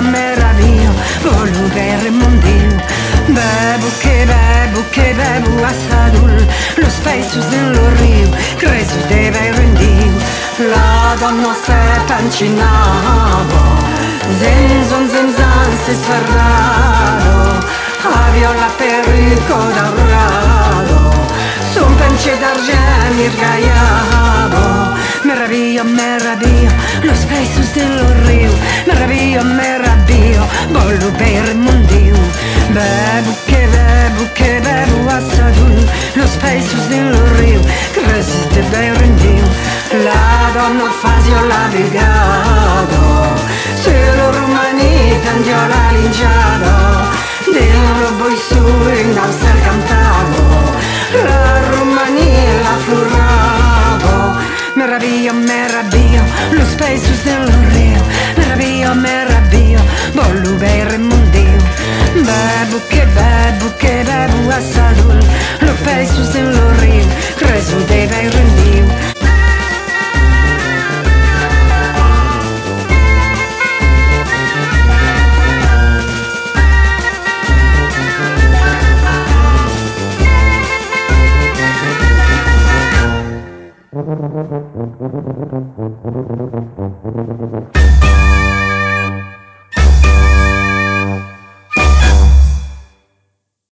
meraviglia, volu per il mondio. Bebu che bebu che bebu assadul, lo spesso nello rio, creso deve rendio. La donna se pancinavo, zenzon zenzan se sferrado, avio la perico d'aurado, son pence d'argent irgaiavo. Meraviglia, meraviglia, lo spesso dello rio Meraviglia, meraviglia, voglio bere il mondio Bebu che bebu che bebu assadun Lo spesso dello rio, cresi de bere in Dio La donna fasio la brigado Se lo romani tandio Meraviglia, meraviglia, lo space dello rio Meraviglia, meraviglia, voglio bere mondio Bebu che bebu che bebu assadul Lo space dello rio, creso deve rendio Thank you. Thank you.